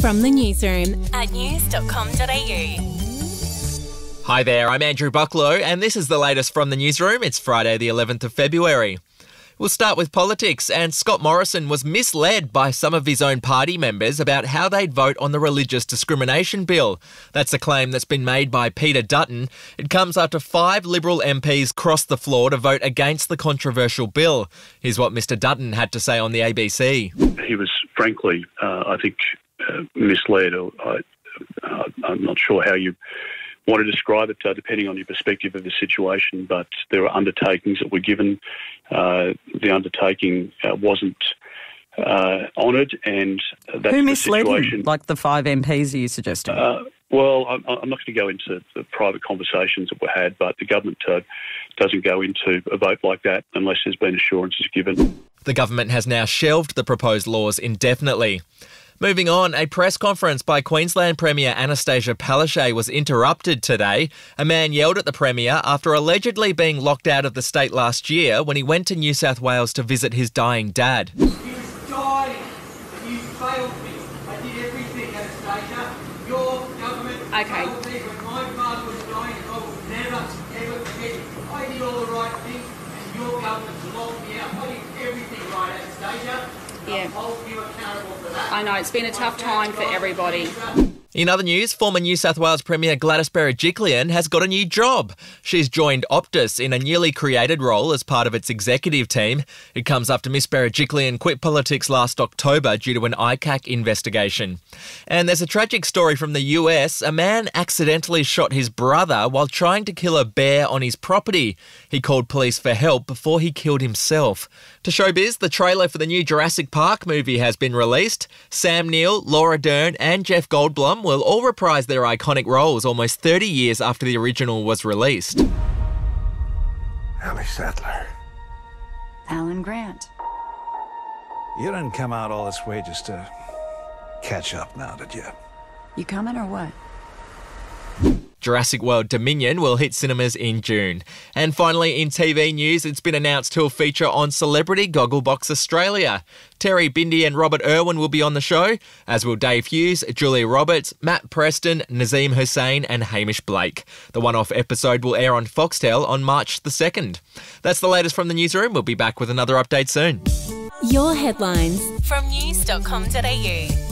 from the newsroom at news.com.au. Hi there, I'm Andrew Bucklow, and this is the latest from the newsroom. It's Friday, the 11th of February. We'll start with politics, and Scott Morrison was misled by some of his own party members about how they'd vote on the religious discrimination bill. That's a claim that's been made by Peter Dutton. It comes after five Liberal MPs crossed the floor to vote against the controversial bill. Here's what Mr Dutton had to say on the ABC. He was, frankly, uh, I think, uh, misled. I, uh, I'm not sure how you want to describe it uh, depending on your perspective of the situation, but there are undertakings that were given. Uh, the undertaking uh, wasn't uh, honoured, and that's Who misled the situation. him? Like the five MPs are you suggesting? Uh, well, I'm, I'm not going to go into the private conversations that were had, but the government uh, doesn't go into a vote like that unless there's been assurances given. The government has now shelved the proposed laws indefinitely. Moving on, a press conference by Queensland Premier Annastacia Palaszczuk was interrupted today. A man yelled at the Premier after allegedly being locked out of the state last year when he went to New South Wales to visit his dying dad. You died. You failed me. I did everything, Annastacia. Your government Okay. failed me when my father was dying. I will never, ever forget. I did all the right things, and your government locked me out. I did everything right, Annastacia. Yeah. I'll hold you accountable for that. I know it's been a tough time for everybody. In other news, former New South Wales Premier Gladys Berejiklian has got a new job. She's joined Optus in a newly created role as part of its executive team. It comes after Miss Berejiklian quit politics last October due to an ICAC investigation. And there's a tragic story from the US. A man accidentally shot his brother while trying to kill a bear on his property. He called police for help before he killed himself. To showbiz, the trailer for the new Jurassic Park movie has been released. Sam Neill, Laura Dern, and Jeff Goldblum will all reprise their iconic roles almost 30 years after the original was released. Ellie Sattler. Alan Grant. You didn't come out all this way just to catch up now, did you? You coming or what? Jurassic World Dominion will hit cinemas in June. And finally, in TV news, it's been announced who'll feature on Celebrity Gogglebox Australia. Terri Bindi and Robert Irwin will be on the show, as will Dave Hughes, Julia Roberts, Matt Preston, Nazeem Hussain, and Hamish Blake. The one off episode will air on Foxtel on March the 2nd. That's the latest from the newsroom. We'll be back with another update soon. Your headlines from news.com.au.